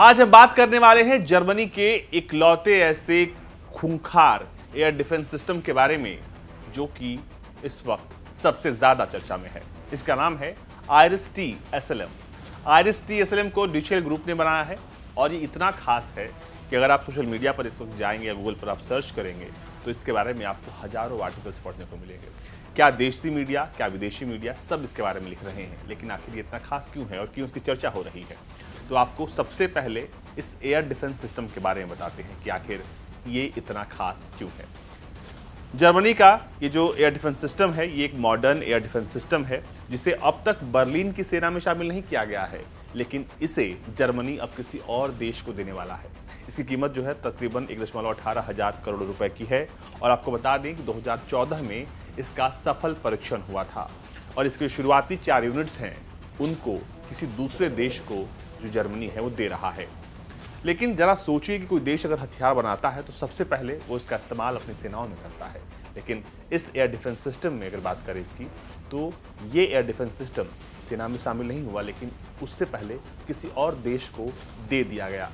आज हम बात करने वाले हैं जर्मनी के इकलौते ऐसे खूंखार एयर डिफेंस सिस्टम के बारे में, जो कि इस वक्त सबसे ज़्यादा चर्चा में है। इसका नाम है Iris T S L M. Iris T S L M को डिशेल ग्रुप ने बनाया है और ये इतना खास है कि अगर आप सोशल मीडिया पर इस वक्त जाएँगे या गूगल पर आप सर्च करेंगे तो इसके बारे में आपको हज़ारों आर्टिकल्स पढ़ने को मिलेंगे। क्या देशी मीडिया, क्या विदेशी मीडिया सब इसके बारे में लिख रहे हैं, लेकिन आखिर ये इतना खास क्यों है और क्यों उसकी चर्चा हो रही है? तो आपको सबसे पहले इस एयर डिफेंस सिस्टम के बारे में बताते हैं कि आखिर ये इतना खास क्यों है। जर्मनी का ये जो एयर डिफेंस सिस्टम है, ये एक मॉडर्न एयर डिफेंस सिस्टम है, जिसे अब तक बर्लिन की सेना में शामिल नहीं किया गया है, लेकिन इसे जर्मनी अब किसी और देश को देने वाला है। इसकी कीमत जो है तकरीबन एक दशमलव अठारह हज़ार करोड़ रुपए की है, और आपको बता दें कि 2014 में इसका सफल परीक्षण हुआ था, और इसके शुरुआती चार यूनिट्स हैं, उनको किसी दूसरे देश को जो जर्मनी है वो दे रहा है। लेकिन जरा सोचिए कि कोई देश अगर हथियार बनाता है तो सबसे पहले वो इसका इस्तेमाल अपनी सेनाओं में करता है। लेकिन इस एयर डिफेंस सिस्टम में अगर बात करें इसकी तो ये एयर डिफेंस सिस्टम सेना में शामिल नहीं हुआ, लेकिन उससे पहले किसी और देश को दे दिया गया।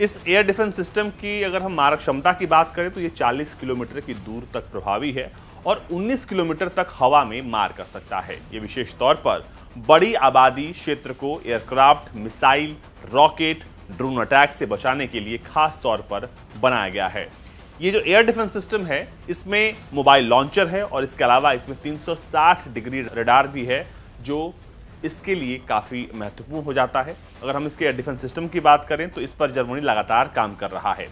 इस एयर डिफेंस सिस्टम की अगर हम मारक क्षमता की बात करें तो ये 40 किलोमीटर की दूर तक प्रभावी है और 19 किलोमीटर तक हवा में मार कर सकता है। ये विशेष तौर पर बड़ी आबादी क्षेत्र को aircraft, missile, rocket, drone attack से बचाने के लिए खास तौर पर बनाया गया है। ये जो एयर डिफेंस सिस्टम है, इसमें मोबाइल लॉन्चर है और इसके अलावा इसमें 360 डिग्री रडार भी है, जो इसके लिए काफ़ी महत्वपूर्ण हो जाता है। अगर हम इसके एयर डिफेंस सिस्टम की बात करें तो इस पर जर्मनी लगातार काम कर रहा है।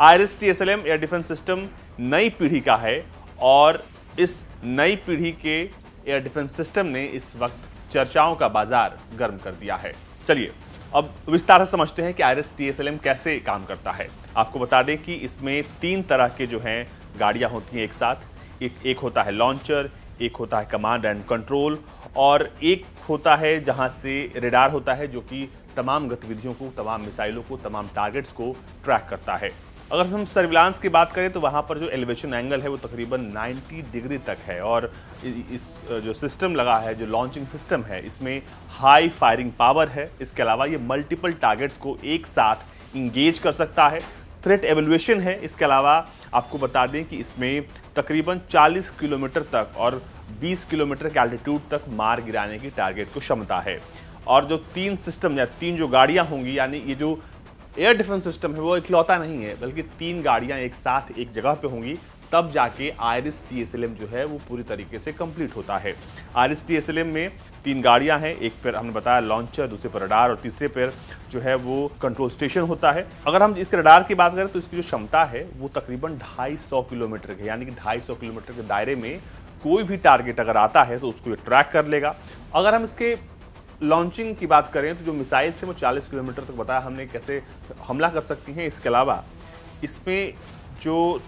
Iris T S L M air defence system नई पीढ़ी का है और इस नई पीढ़ी के एयर डिफेंस सिस्टम ने इस वक्त चर्चाओं का बाज़ार गर्म कर दिया है। चलिए, अब विस्तार से समझते हैं कि आयरस टीएसएलएम कैसे काम करता है। आपको बता दें कि इसमें तीन तरह के जो हैं गाड़ियाँ होती हैं एक साथ। एक एक होता है लॉन्चर, एक होता है कमांड एंड कंट्रोल और एक होता है जहाँ से रेडार होता है जो कि तमाम गतिविधियों को, तमाम मिसाइलों को, तमाम टारगेट्स को ट्रैक करता है। अगर हम सर्विलांस की बात करें तो वहाँ पर जो एलिवेशन एंगल है, वो तकरीबन 90 डिग्री तक है। और इस जो सिस्टम लगा है, जो लॉन्चिंग सिस्टम है, इसमें हाई फायरिंग पावर है। इसके अलावा ये मल्टीपल टारगेट्स को एक साथ इंगेज कर सकता है। थ्रेट एवेल्युएशन है। इसके अलावा आपको बता दें कि इसमें तकरीबन 40 किलोमीटर तक और 20 किलोमीटर के एल्टीट्यूड तक मार गिराने की टारगेट को क्षमता है। और जो तीन सिस्टम या तीन जो गाड़ियाँ होंगी, यानी ये जो एयर डिफेंस सिस्टम है, वो इकलौता नहीं है, बल्कि तीन गाड़ियाँ एक साथ एक जगह पे होंगी, तब जाके आयरिस टीएसएलएम जो है, वो पूरी तरीके से कंप्लीट होता है। आयरिस टीएसएलएम में तीन गाड़ियाँ हैं, एक पर हमने बताया लॉन्चर दूसरे पर रडार और तीसरे पर जो है वो कंट्रोल स्टेशन होता है। अगर हम इसके रडार की बात करें तो इसकी जो क्षमता है, वो तकरीबन ढाई किलोमीटर की, यानी कि ढाई किलोमीटर के दायरे में कोई भी टारगेट अगर आता है तो उसको ये ट्रैक कर लेगा। अगर हम इसके लॉन्चिंग की बात करें तो जो मिसाइल से वो 40 किलोमीटर तक बताया हमने कैसे हमला कर सकती हैं, इसके अलावा इसमें जो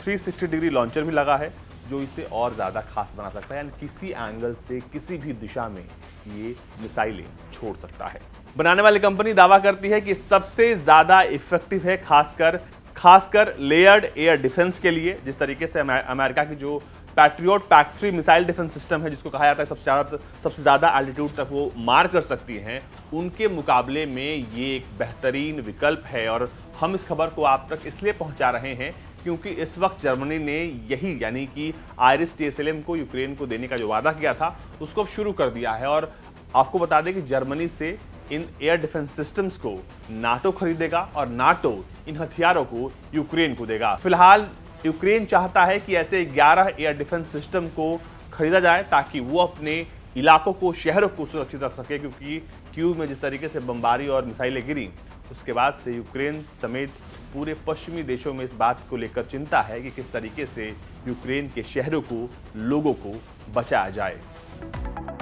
360 डिग्री लॉन्चर भी लगा है, जो इसे और ज़्यादा खास बना सकता है, यानी किसी एंगल से किसी भी दिशा में ये मिसाइलें छोड़ सकता है। बनाने वाली कंपनी दावा करती है कि सबसे ज़्यादा इफ़ेक्टिव है खासकर खासकर लेयर्ड एयर डिफेंस के लिए, जिस तरीके से अमेरिका की जो Patriot PAC three missile defence system है, जिसको कहा जाता है सबसे ज़्यादा सबसे ज़्यादा एल्टीट्यूड तक वो मार कर सकती हैं। उनके मुकाबले में ये एक बेहतरीन विकल्प है और हम इस खबर को आप तक इसलिए पहुँचा रहे हैं क्योंकि इस वक्त जर्मनी ने यही, यानी कि आयरिस टीएसएलएम को, यूक्रेन को देने का जो वादा किया था, उसको अब शुरू कर दिया है और आपको बता दें कि जर्मनी से इन एयर डिफेंस सिस्टम्स को नाटो खरीदेगा और नाटो इन हथियारों को यूक्रेन को देगा। फ़िलहाल यूक्रेन चाहता है कि ऐसे 11 एयर डिफेंस सिस्टम को खरीदा जाए ताकि वो अपने इलाकों को, शहरों को सुरक्षित रख सके, क्योंकि क्यू में जिस तरीके से बमबारी और मिसाइलें गिरी, उसके बाद से यूक्रेन समेत पूरे पश्चिमी देशों में इस बात को लेकर चिंता है कि किस तरीके से यूक्रेन के शहरों को, लोगों को बचाया जाए।